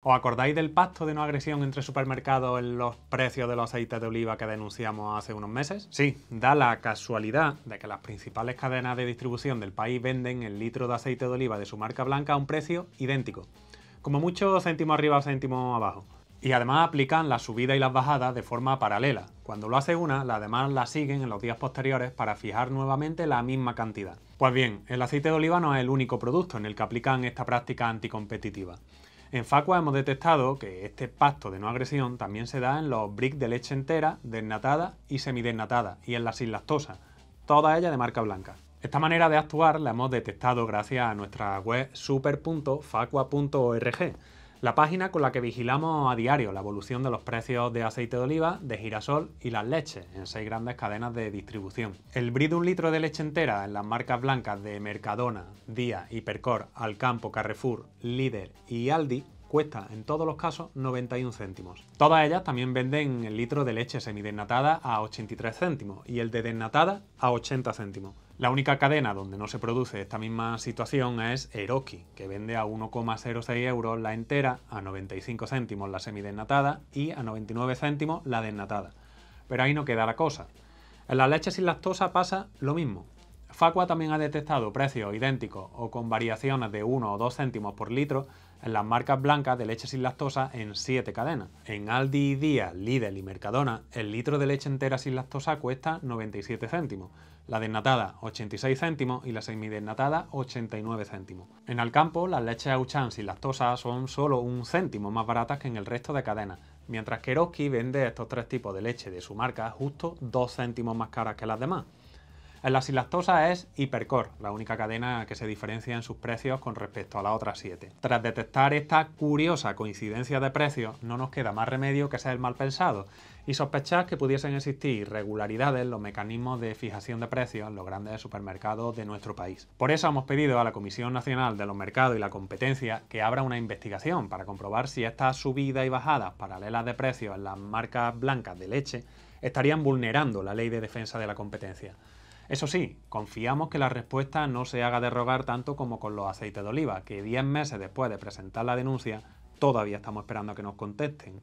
¿Os acordáis del pacto de no agresión entre supermercados en los precios de los aceites de oliva que denunciamos hace unos meses? Sí, da la casualidad de que las principales cadenas de distribución del país venden el litro de aceite de oliva de su marca blanca a un precio idéntico, como mucho céntimo arriba o céntimo abajo. Y además aplican las subidas y las bajadas de forma paralela. Cuando lo hace una, las demás la siguen en los días posteriores para fijar nuevamente la misma cantidad. Pues bien, el aceite de oliva no es el único producto en el que aplican esta práctica anticompetitiva. En Facua hemos detectado que este pacto de no agresión también se da en los bricks de leche entera, desnatada y semidesnatada, y en la sin lactosa, todas ellas de marca blanca. Esta manera de actuar la hemos detectado gracias a nuestra web super.facua.org, la página con la que vigilamos a diario la evolución de los precios de aceite de oliva, de girasol y las leches en seis grandes cadenas de distribución. El brie de un litro de leche entera en las marcas blancas de Mercadona, Día, Hipercor, Alcampo, Carrefour, Líder y Aldi cuesta en todos los casos 91 céntimos. Todas ellas también venden el litro de leche semidesnatada a 83 céntimos y el de desnatada a 80 céntimos. La única cadena donde no se produce esta misma situación es Eroki, que vende a 1,06 euros la entera, a 95 céntimos la semidesnatada y a 99 céntimos la desnatada. Pero ahí no queda la cosa. En la leche sin lactosa pasa lo mismo. Facua también ha detectado precios idénticos o con variaciones de 1 o 2 céntimos por litro en las marcas blancas de leche sin lactosa en 7 cadenas. En Aldi, Día, Lidl y Mercadona, el litro de leche entera sin lactosa cuesta 97 céntimos, la desnatada 86 céntimos y la semidesnatada 89 céntimos. En Alcampo, las leches Auchan sin lactosa son solo un céntimo más baratas que en el resto de cadenas, mientras que Eroski vende estos tres tipos de leche de su marca justo 2 céntimos más caras que las demás. En la sin lactosa es Hipercor, la única cadena que se diferencia en sus precios con respecto a las otras siete. Tras detectar esta curiosa coincidencia de precios, no nos queda más remedio que ser mal pensado y sospechar que pudiesen existir irregularidades en los mecanismos de fijación de precios en los grandes supermercados de nuestro país. Por eso hemos pedido a la Comisión Nacional de los Mercados y la Competencia que abra una investigación para comprobar si estas subidas y bajadas paralelas de precios en las marcas blancas de leche estarían vulnerando la ley de defensa de la competencia. Eso sí, confiamos que la respuesta no se haga de rogar tanto como con los aceites de oliva, que 10 meses después de presentar la denuncia todavía estamos esperando a que nos contesten.